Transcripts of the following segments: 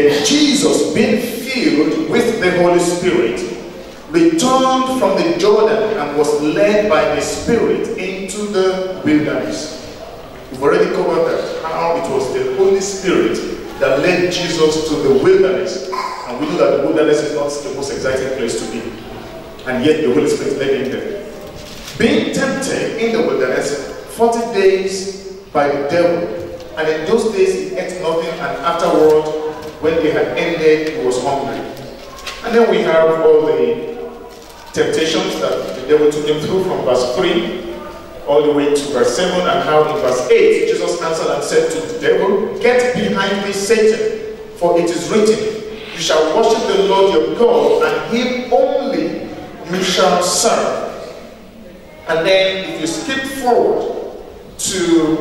Then Jesus, being filled with the Holy Spirit, returned from the Jordan and was led by the Spirit into the wilderness. We've already covered that, how it was the Holy Spirit that led Jesus to the wilderness. And we know that the wilderness is not the most exciting place to be. And yet the Holy Spirit led him there. Being tempted in the wilderness 40 days by the devil. And in those days he ate nothing, and afterward, when they had ended, he was hungry. And then we have all the temptations that the devil took him through from verse 3 all the way to verse 7, and how in verse 8 Jesus answered and said to the devil, Get behind me, Satan, for it is written, You shall worship the Lord your God, and him only you shall serve. And then if you skip forward to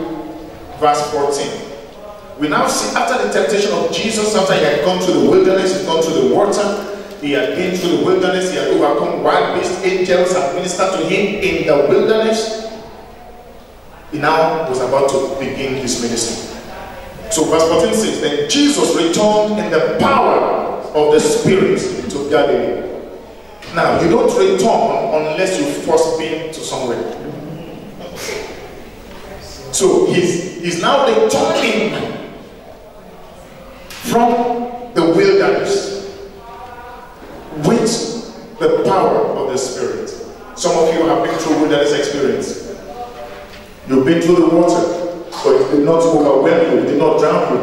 verse 14, we now see after the temptation of Jesus, after he had gone through the wilderness, he'd gone through the water, he had been through the wilderness, he had overcome wild beasts, angels had ministered to him in the wilderness. He now was about to begin his ministry. So verse 14 says, Then Jesus returned in the power of the Spirit to Galilee. Now, you don't return unless you've first been to somewhere. So he's, he's now returning from the wilderness with the power of the Spirit. Some of you have been through wilderness experience. You've been through the water, but it did not overwhelm you, it did not drown you.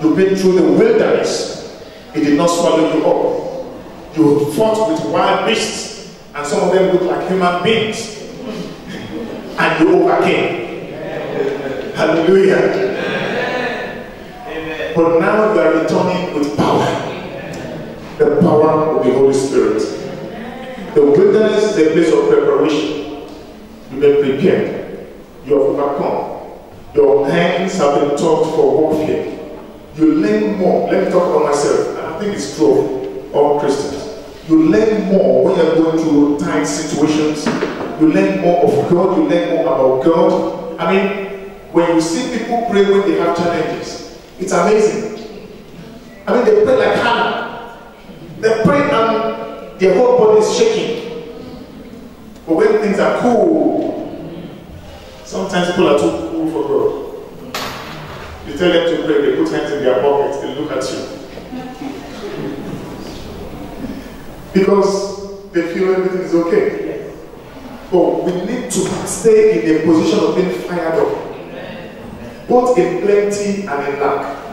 You've been through the wilderness, it did not swallow you up. You fought with wild beasts, and some of them looked like human beings, and you overcame. Hallelujah. But now you are returning with power. The power of the Holy Spirit. The wilderness is a place of preparation. You've been prepared. You have overcome. Your hands have been taught for warfare. You learn more. Let me talk about myself. I think it's true of all Christians. You learn more when you're going through tight situations. You learn more of God. You learn more about God. I mean, when you see people pray when they have challenges, it's amazing. I mean, they pray like Hannah. They pray and their whole body is shaking. But when things are cool, sometimes people are too cool for God. You tell them to pray, they put hands in their pockets, they look at you. Because they feel everything is okay. But we need to stay in a position of being fired up both in plenty and in lack.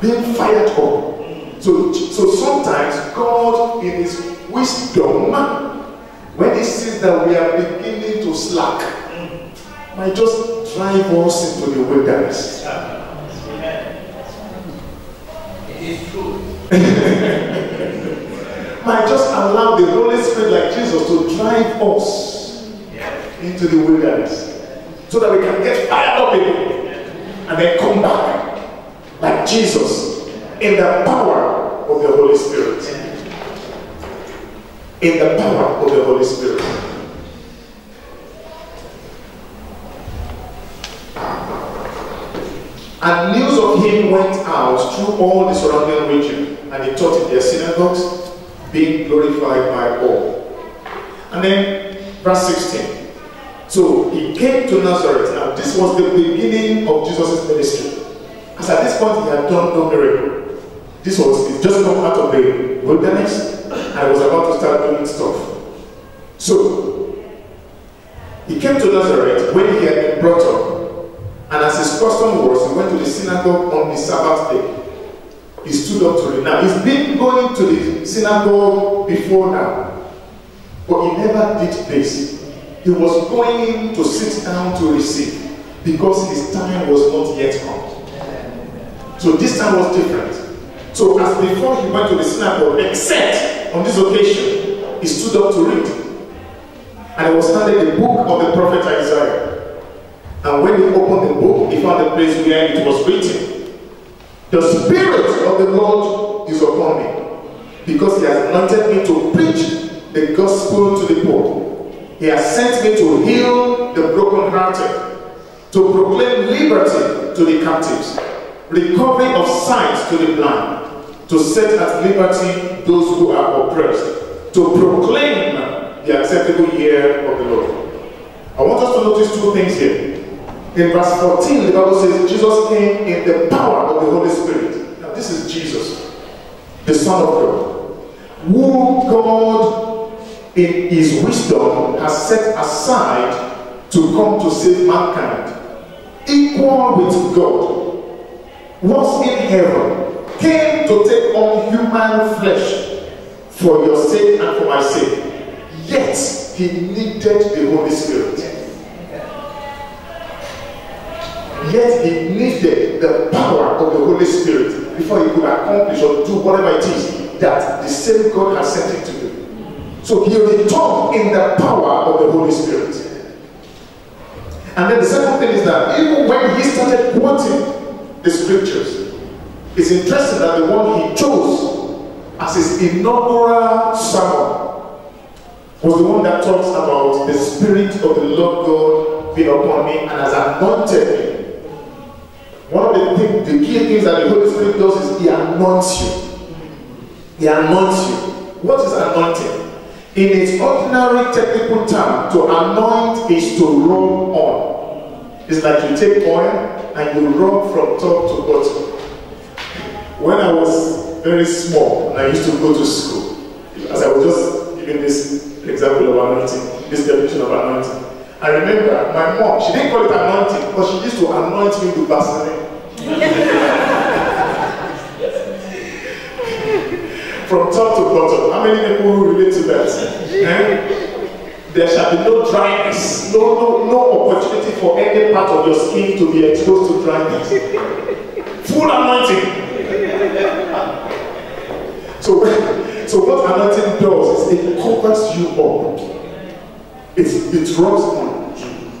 Being fired up. So, so sometimes God, in His wisdom, when He sees that we are beginning to slack, might just drive us into the wilderness. It is true. might just allow the Holy Spirit, like Jesus, to drive us into the wilderness so that we can get fired up again and then come back like Jesus in the power of the Holy Spirit. In the power of the Holy Spirit. And news of him went out through all the surrounding region, and he taught in their synagogues, being glorified by all. And then, verse 16. So he came to Nazareth. Now, this was the beginning of Jesus' ministry. Because at this point, he had done no miracle. This was he just come out of the wilderness and was about to start doing stuff. So he came to Nazareth when he had been brought up. And as his custom was, he went to the synagogue on the Sabbath day. He stood up to read. Now, he's been going to the synagogue before now, but he never did this. He was going to sit down to receive because his time was not yet come. So this time was different. So as before he went to the synagogue, except on this occasion, he stood up to read. And he was handed the book of the prophet Isaiah. And when he opened the book, he found a place where it was written, The Spirit of the Lord is upon me, because he has anointed me to preach the gospel to the poor. He has sent me to heal the brokenhearted, to proclaim liberty to the captives, recovery of sight to the blind, to set at liberty those who are oppressed, to proclaim the acceptable year of the Lord. I want us to notice two things here. In verse 14, the Bible says Jesus came in the power of the Holy Spirit. Now, this is Jesus, the Son of God, who God, in His wisdom, has set aside to come to save mankind, equal with God, was in heaven, came to take on human flesh for your sake and for my sake. Yet, he needed the Holy Spirit. Yet he needed the power of the Holy Spirit before he could accomplish or do whatever it is that the same God has sent him to do. So he returned in the power of the Holy Spirit. And then the second thing is that even when he started quoting the scriptures, it's interesting that the one he chose as his inaugural sermon was the one that talks about the Spirit of the Lord God being upon me and has anointed me. One of the, thing, the key things that the Holy Spirit does is He anoints you. He anoints you. What is anointing? In its ordinary technical term, to anoint is to rub on. It's like you take oil and you rub from top to bottom. When I was very small and I used to go to school, as I was just giving this example of anointing, this definition of anointing. I remember my mom, she didn't call it anointing, but she used to anoint me with Vaseline. From top to bottom. How many people will relate to that? Eh? There shall be no dryness, no, no, no opportunity for any part of your skin to be exposed to dryness. Full anointing. So, so what anointing does is it covers you up. It, it rubs on you.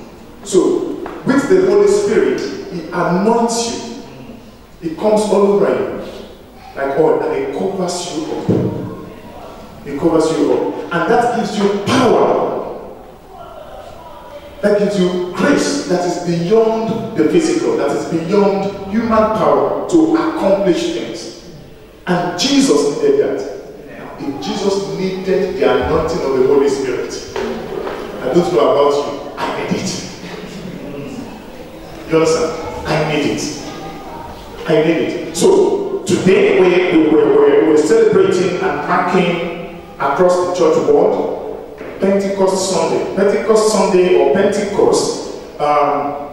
So with the Holy Spirit, He anoints you. It comes all over you like oil and it covers you up. It covers you up. And that gives you power. That gives you grace that is beyond the physical, that is beyond human power to accomplish things. And Jesus needed that. If Jesus needed the anointing of the Holy Spirit, I don't know about you, I need it. You understand? I need it. I need it. So today we, we, we, we, we're celebrating and marking across the church world Pentecost Sunday. Pentecost Sunday or Pentecost, um,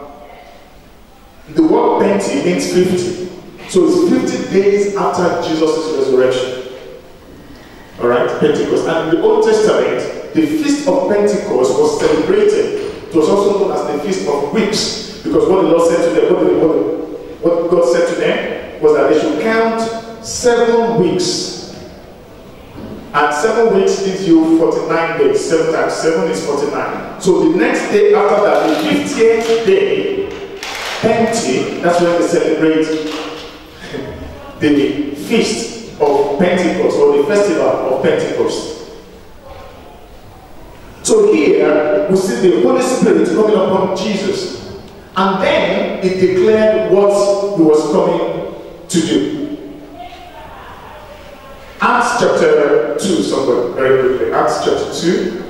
the word Penti means 50. So it's 50 days after Jesus' resurrection. Alright, Pentecost. And in the Old Testament, the Feast of Pentecost was celebrated. It was also known as the Feast of Weeks. Because what the Lord said to them, the, what, what God said to them was that they should count seven weeks and seven weeks gives you 49 days. Seven times seven is 49. So the next day after that, the 50th day, Penti, that's when they celebrate the feast of Pentecost or the festival of Pentecost. So here we see the Holy Spirit coming upon Jesus. And then it declared what he was coming to do. Acts chapter 2, somebody, very quickly. Acts chapter 2.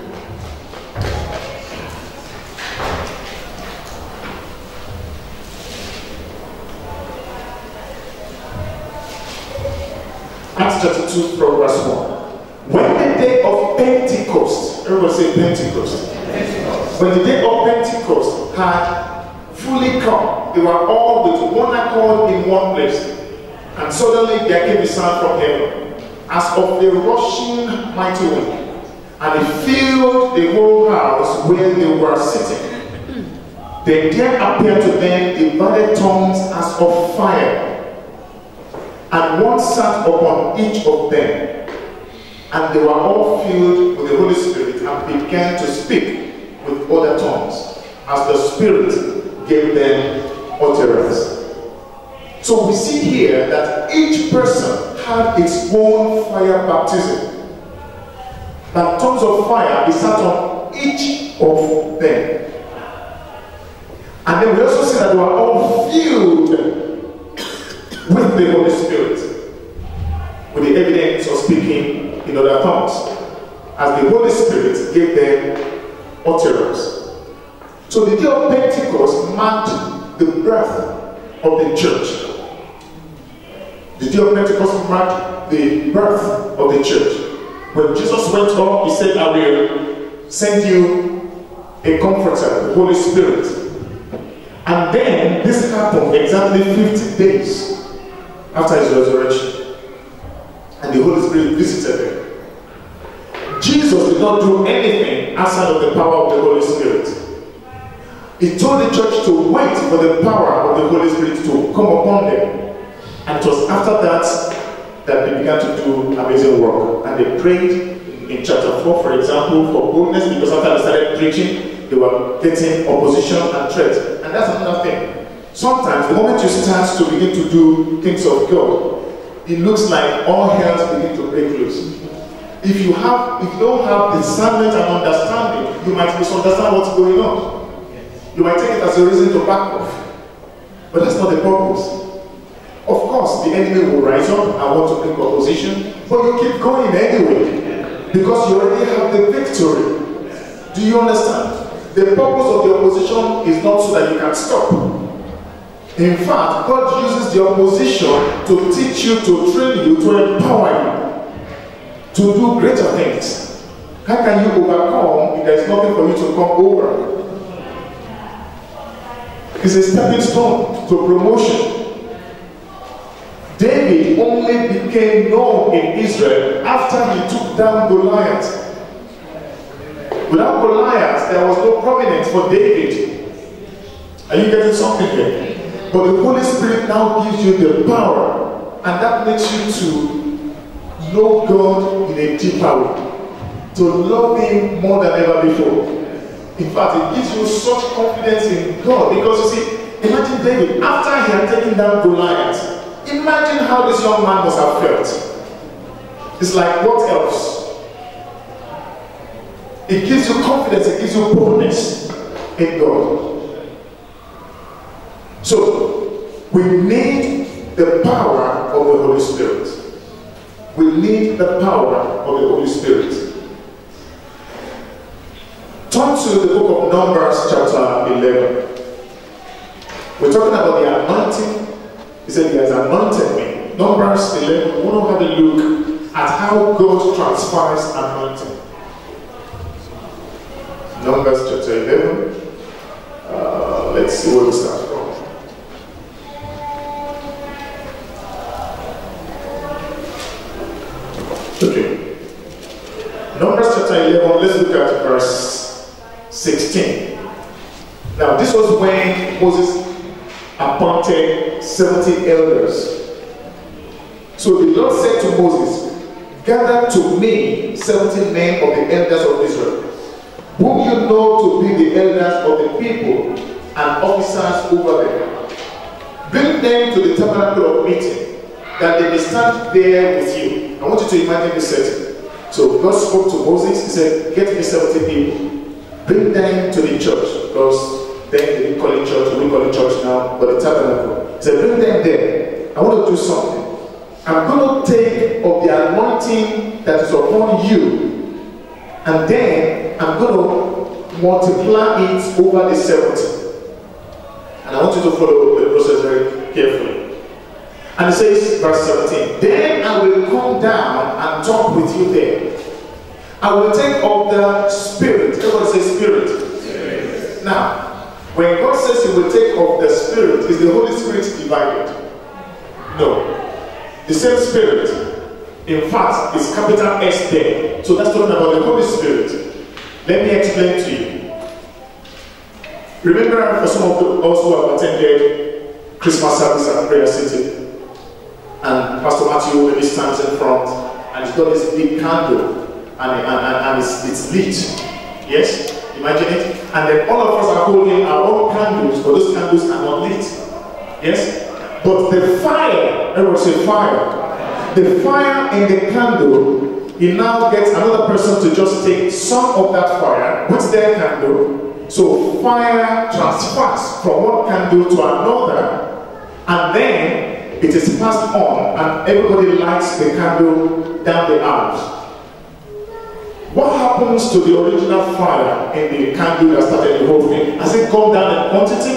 Acts chapter 2, from verse 1. When the day of Pentecost, everybody say Pentecost. Pentecost. When the day of Pentecost had fully come, they were all with one accord in one place. And suddenly there came a sound from heaven as of a rushing mighty wind, and it filled the whole house where they were sitting. Then there appeared to them divided tongues as of fire, and one sat upon each of them. And they were all filled with the Holy Spirit and began to speak with other tongues as the Spirit gave them utterance. So we see here that each person had its own fire baptism. That tongues of fire is sat on each of them. And then we also see that they were all filled with the Holy Spirit, with the evidence of speaking in other tongues, as the Holy Spirit gave them utterance. So the day of Pentecost marked the birth of the church. The day of Pentecost marked the birth of the church. When Jesus went up, he said, I will send you a comforter, the Holy Spirit. And then this happened exactly 50 days after his resurrection. And the Holy Spirit visited them. Jesus did not do anything outside of the power of the Holy Spirit. He told the church to wait for the power of the Holy Spirit to come upon them. And it was after that that they began to do amazing work. And they prayed in chapter 4, for example, for boldness, because after they started preaching, they were getting opposition and threats. And that's another thing. Sometimes the moment you start to begin to do things of God, it looks like all hells begin to break loose. If you have, if you don't have discernment and understanding, you might misunderstand what's going on. You might take it as a reason to back off. But that's not the purpose. Of course, the enemy will rise up and want to make opposition, but you keep going anyway because you already have the victory. Do you understand? The purpose of the opposition is not so that you can stop. In fact, God uses the opposition to teach you, to train you, to empower you to do greater things. How can you overcome if there is nothing for you to come over? It's a stepping stone to promotion. David only became known in Israel after he took down Goliath. Without Goliath, there was no prominence for David. Are you getting something here? But the Holy Spirit now gives you the power, and that makes you to know God in a deeper way, to love Him more than ever before. In fact, it gives you such confidence in God because you see, imagine David after he had taken down Goliath. Imagine how this young man must have felt. It's like, what else? It gives you confidence, it gives you boldness in God. So, we need the power of the Holy Spirit. We need the power of the Holy Spirit. Turn to the book of Numbers, chapter 11. We're talking about the anointing. He said, He has anointed me. Numbers 11, we want to have a look at how God transfers anointing. Numbers chapter 11. Uh, let's see where we start from. Okay. Numbers chapter 11, let's look at verse 16. Now, this was when Moses appointed 70 elders. So the Lord said to Moses, Gather to me 70 men of the elders of Israel, whom you know to be the elders of the people and officers over them. Bring them to the tabernacle of meeting, that they may stand there with you. I want you to imagine the setting. So God spoke to Moses, He said, Get me 70 people, bring them to the church, because then they didn't call it church, we call it church now, but the tabernacle. Said, Bring them there. I want to do something. I'm going to take of the anointing that is upon you, and then I'm going to multiply it over the 70. And I want you to follow the process very carefully. And it says, verse 17, Then I will come down and talk with you there. I will take of the Spirit. Everyone say. Spirit. When God says He will take of the Spirit, is the Holy Spirit divided? No. The same Spirit. In fact, it's capital S there. So that's talking about the Holy Spirit. Let me explain to you. Remember, for some of us who have attended Christmas service at Prayer City, and Pastor Matthew maybe stands in front, and he's got this big candle, and, and, and, and it's, it's lit. Yes? Imagine it. And then all of us are holding our own candles, but those candles are not lit. Yes? But the fire, everyone say fire. The fire in the candle, he now gets another person to just take some of that fire with their candle. So fire transfers from one candle to another, and then it is passed on, and everybody lights the candle down the aisles. What happens to the original fire in the candle that started the whole thing? Has it gone down in quantity?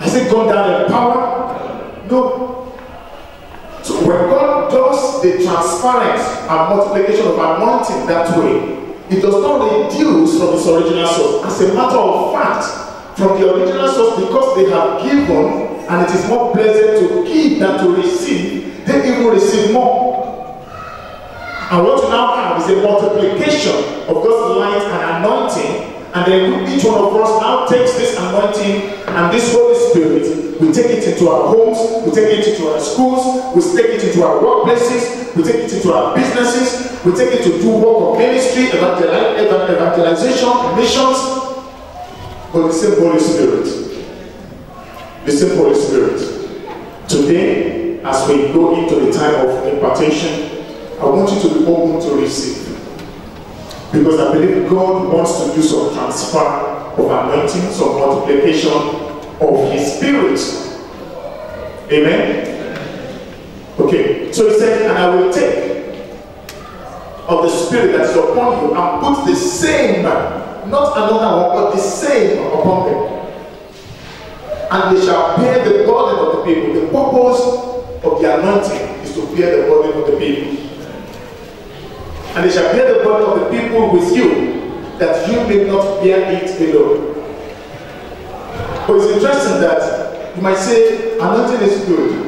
Has it gone down in power? No. So when God does the transference and multiplication of anointing that way, it does not reduce from its original source. As a matter of fact, from the original source, because they have given and it is more pleasant to give than to receive, they even receive more. And what you now is a multiplication of God's light and anointing. And then each one of us now takes this anointing and this Holy Spirit. We take it into our homes, we take it into our schools, we take it into our workplaces, we take it into our businesses, we take it to do work of ministry, evangelization, missions. But the same Holy Spirit. The same Holy Spirit. Today, as we go into the time of impartation, I want you to be open to receive. Because I believe God wants to do some transfer of anointing, some multiplication of His Spirit. Amen? Okay, so He said, and I will take of the Spirit that is upon you and put the same, not another one, but the same upon them. And they shall bear the burden of the people. The purpose of the anointing is to bear the burden of the people and they shall bear the burden of the people with you, that you may not bear it alone. But it's interesting that you might say, anointing is good,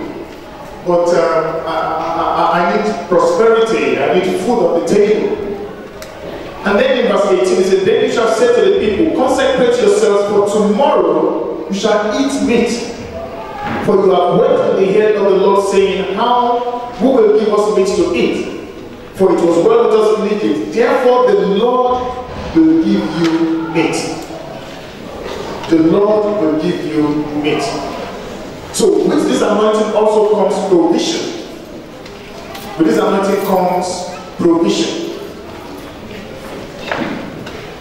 but um, I, I, I, need prosperity, I need food on the table. And then in verse 18, it says, Then you shall say to the people, Consecrate yourselves, for tomorrow you shall eat meat. For you have worked in the head of the Lord, saying, How, who will give us meat to eat? For it was well with us in Egypt. Therefore, the Lord will give you meat. The Lord will give you meat. So, with this anointing also comes provision. With this anointing comes provision.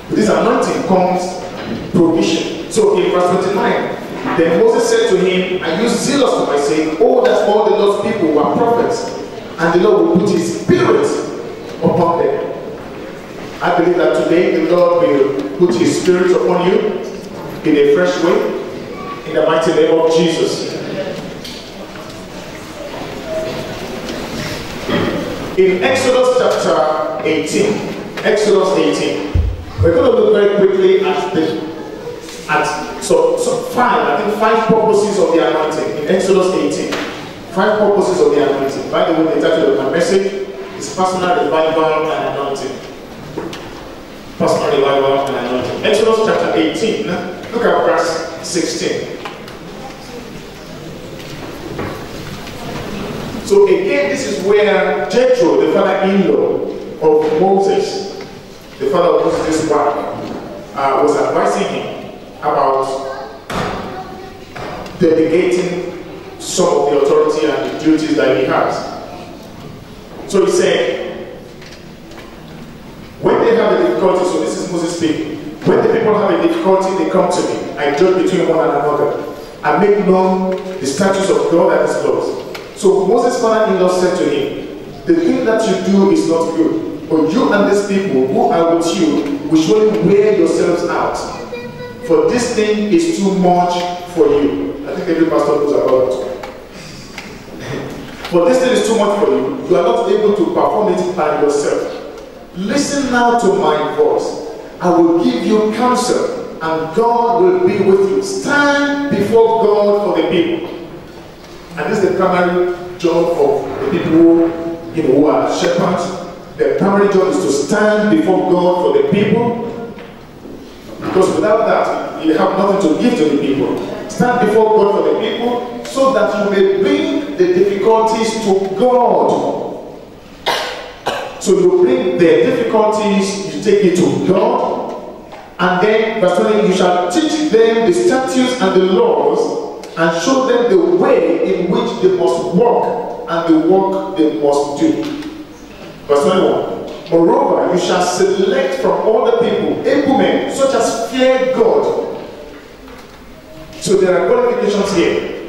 With this anointing comes provision. So, in verse 29, then Moses said to him, Are you zealous for my sake? Oh, that all the Lord's people were prophets, and the Lord will put his spirit upon them. I believe that today the Lord will put His Spirit upon you in a fresh way in the mighty name of Jesus. In Exodus chapter 18, Exodus 18, we're going to look very quickly at the at so, so five, I think five purposes of the anointing in Exodus 18. Five purposes of the anointing. By the way, the title of my message is personal revival and anointing. Personal revival and anointing. Exodus chapter 18, look at verse 16. So again, this is where Jethro, the father-in-law of Moses, the father of Moses' wife, uh, was advising him about delegating some of the authority and the duties that he has. So he said, when they have a difficulty, so this is Moses speaking, when the people have a difficulty, they come to me. I judge between one and another. I make known the statutes of God and his laws. So Moses' father-in-law said to him, the thing that you do is not good. But you and these people who are with you will surely wear yourselves out. For this thing is too much for you. I think every pastor knows about that. But this thing is too much for you. You are not able to perform it by yourself. Listen now to my voice. I will give you counsel, and God will be with you. Stand before God for the people. And this is the primary job of the people you know, who are shepherds. The primary job is to stand before God for the people. Because without that, you have nothing to give to the people. Stand before God for the people so that you may bring the difficulties to God. So you bring the difficulties, you take it to God, and then verse 20, you shall teach them the statutes and the laws and show them the way in which they must walk and the work they must do. Verse 21. Moreover, you shall select from all the people able men, such as fear God. So there are qualifications here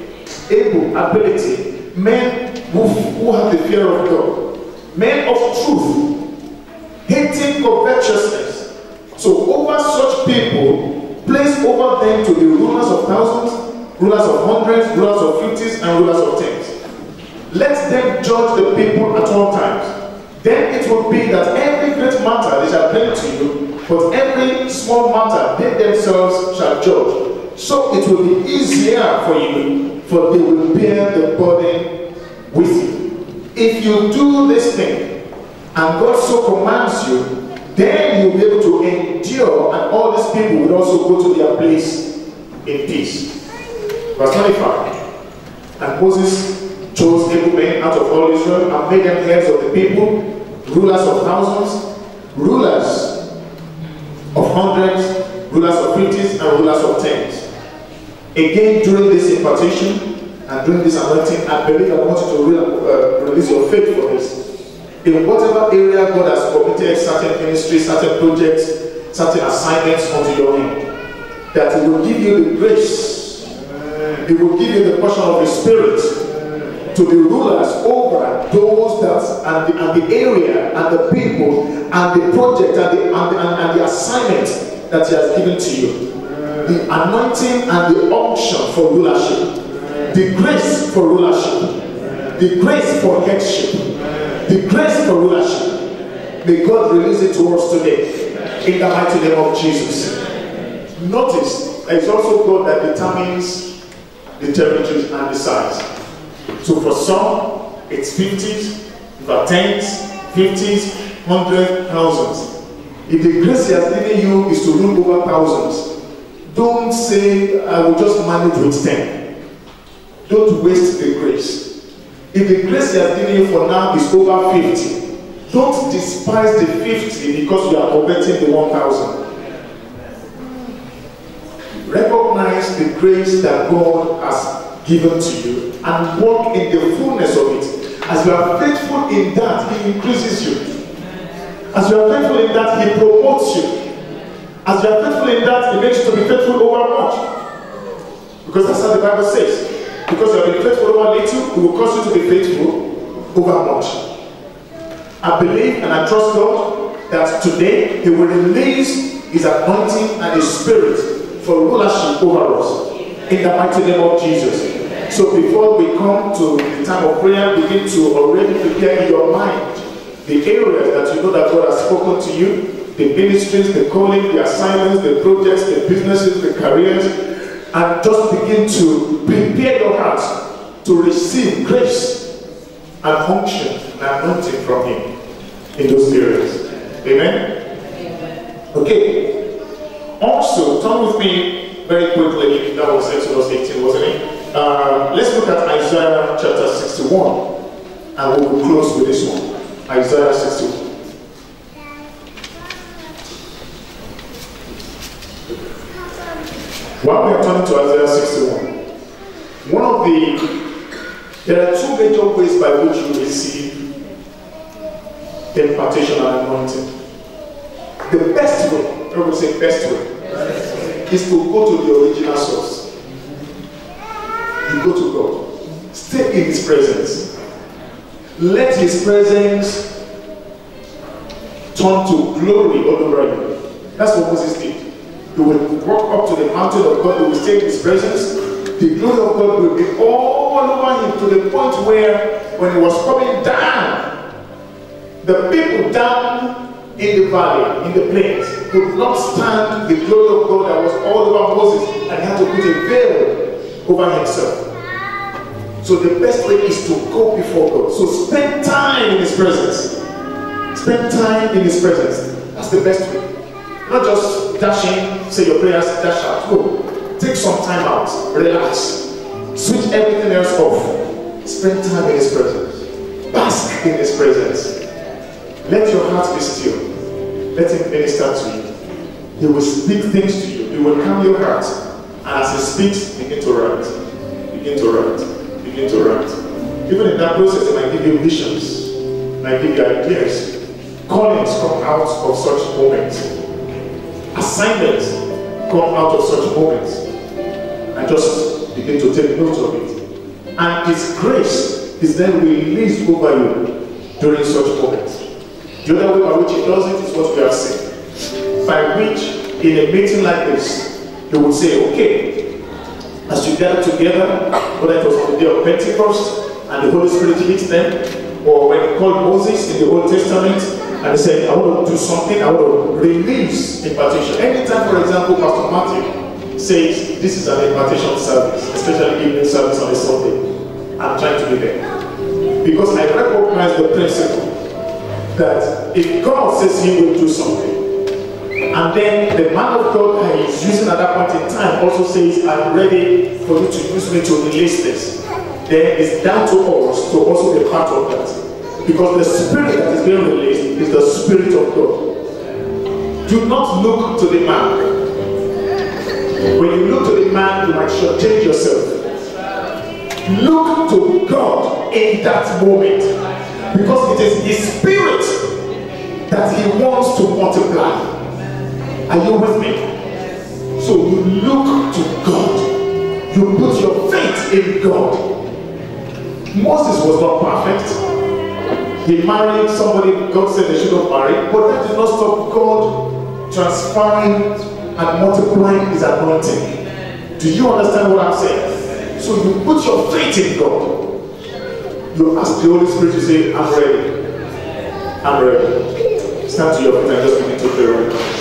able, ability, men who, who have the fear of God, men of truth, hating covetousness. So over such people, place over them to be rulers of thousands, rulers of hundreds, rulers of fifties, and rulers of tens. Let them judge the people at all times. Then it will be that every great matter they shall bring to you, but every small matter they themselves shall judge. So it will be easier for you, for they will bear the burden with you. If you do this thing, and God so commands you, then you'll be able to endure, and all these people will also go to their place in peace. Verse 25. And Moses chose able men out of all Israel and made them heads of the people, rulers of thousands, rulers of hundreds, rulers of fifties, and rulers of tens. Again, during this impartation and during this anointing, I believe I want you to re- uh, release your faith for this. In whatever area God has committed certain ministries, certain projects, certain assignments onto your hand, that He will give you the grace, He will give you the portion of the Spirit to be rulers over those that and the, and the area and the people and the project and the, and and, and the assignment that He has given to you. The anointing and the unction for rulership, the grace for rulership, the grace for headship, the grace for rulership. May God release it to us today in the mighty name of Jesus. Notice, it's also God that determines the territories and the size. So for some, it's 50s, for tens, 50s, hundreds, thousands. If the grace He has given you is to rule over thousands, don't say, I will just manage with 10. Don't waste the grace. If the grace He are given you for now is over 50, don't despise the 50 because you are converting the 1,000. Recognize the grace that God has given to you and walk in the fullness of it. As you are faithful in that, He increases you. As you are faithful in that, He promotes you. As you are faithful in that, it makes you to be faithful over much. Because that's how the Bible says. Because you have been faithful over little, He will cause you to be faithful over much. I believe and I trust God that today He will release His anointing and His Spirit for rulership over us. In the mighty name of Jesus. So before we come to the time of prayer, begin to already prepare in your mind the areas that you know that God has spoken to you, the ministries, the calling, the assignments, the projects, the businesses, the careers, and just begin to prepare your heart to receive grace and unction and anointing from Him in those areas. Amen? Okay. Also, turn with me very quickly. That was Exodus 18, wasn't it? Uh, let's look at Isaiah chapter 61, and we will close with this one. Isaiah 61. While we are turning to Isaiah 61, one of the there are two major ways by which you receive the impartation and anointing. The best way, everybody say best way, is to go to the original source. You go to God. Stay in His presence. Let His presence turn to glory all over you. That's what Moses did. He will walk up to the mountain of God, he will stay in His presence. The glory of God will be all over him to the point where, when he was coming down, the people down in the valley, in the plains, could not stand the glory of God that was all over Moses, and he had to put a veil over himself. So the best way is to go before God. So spend time in His presence. Spend time in His presence. That's the best way. Not just dash in, say your prayers, dash out. Go. Take some time out. Relax. Switch everything else off. Spend time in His presence. Bask in His presence. Let your heart be still. Let Him minister to you. He will speak things to you. He will calm your heart. And as He speaks, begin to write. begin to write. Begin to write. Even in that process, it might give you visions, might give you ideas. Callings come out of such moments. Assignments come out of such moments. And just begin to take note of it. And His grace is then released over you during such moments. The other way by which He does it is what we are saying. By which, in a meeting like this, He would say, okay, as you gather together, whether it was on the day of Pentecost and the Holy Spirit hit them, or when He called Moses in the Old Testament and He said, I want to do something, I want to release impartation. Anytime, for example, Pastor Matthew says, This is an impartation service, especially evening service on a Sunday, I'm trying to be there. Because I recognize the principle that if God says He will do something, and then the man of God that he's using at that point in time also says, I'm ready for you to use me to release this. Then it's down to us to also be part of that. Because the spirit that is being released is the spirit of God. Do not look to the man. When you look to the man, you might shortchange yourself. Look to God in that moment. Because it is his spirit that he wants to multiply. Are you with me? So you look to God. You put your faith in God. Moses was not perfect. He married somebody God said they should not marry, but that did not stop God transferring and multiplying his anointing. Do you understand what I'm saying? So you put your faith in God. You ask the Holy Spirit to say, I'm ready. I'm ready. Stand to your feet and just begin to pray right.